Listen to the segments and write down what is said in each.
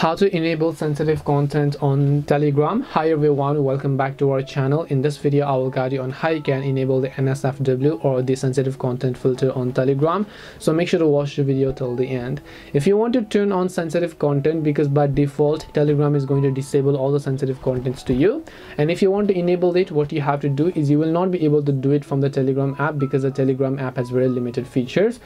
how to enable sensitive content on telegram. Hi everyone. Welcome back to our channel. In this video i will guide you on how you can enable the nsfw or the sensitive content filter on telegram. So make sure to watch the video till the end. If you want to turn on sensitive content because by default telegram is going to disable all the sensitive contents to you. And if you want to enable it what you have to do is you will not be able to do it from the telegram app because the telegram app has very limited features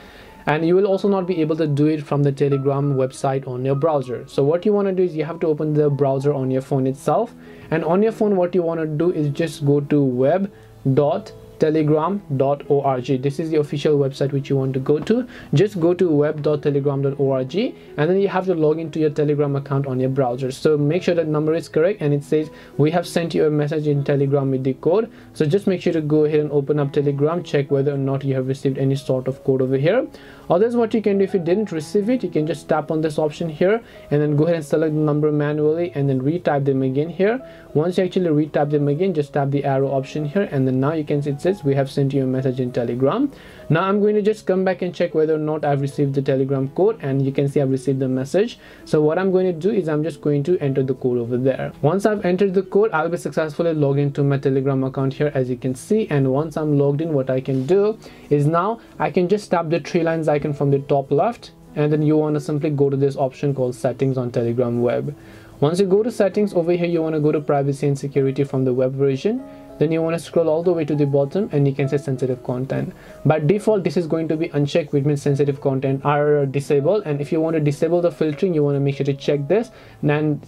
and you will also not be able to do it from the telegram website on your browser. So what you want to do is you have to open the browser on your phone itself. And on your phone what you want to do is just go to web dot telegram.org this is the official website which you want to go to. Just go to web.telegram.org and then you have to log into your telegram account on your browser. So make sure that number is correct and it says we have sent you a message in telegram with the code. So just make sure to go ahead and open up telegram check whether or not you have received any sort of code over here. Others what you can do if you didn't receive it you can just tap on this option here and then go ahead and select the number manually and then retype them again here. Once you actually retype them again just tap the arrow option here and then now you can see it says we have sent you a message in telegram. Now i'm going to just come back and check whether or not i've received the telegram code and you can see i've received the message. So what i'm going to do is i'm just going to enter the code over there. Once i've entered the code i'll be successfully logged into my telegram account here as you can see. And once i'm logged in what i can do is now i can just tap the three lines icon from the top left and then you want to simply go to this option called settings on telegram web. Once you go to settings over here you want to go to privacy and security from the web version then you want to scroll all the way to the bottom and you can say sensitive content. By default this is going to be unchecked which means sensitive content are disabled. And if you want to disable the filtering you want to make sure to check this. And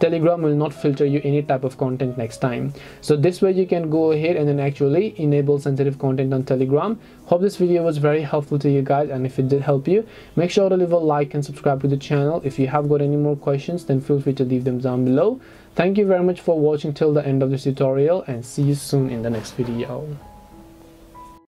telegram will not filter you any type of content next time. So this way you can go ahead and then actually enable sensitive content on telegram. Hope this video was very helpful to you guys and if it did help you make sure to leave a like and subscribe to the channel. If you have got any more questions then feel free to leave them down below. Thank you very much for watching till the end of this tutorial and see you soon in the next video.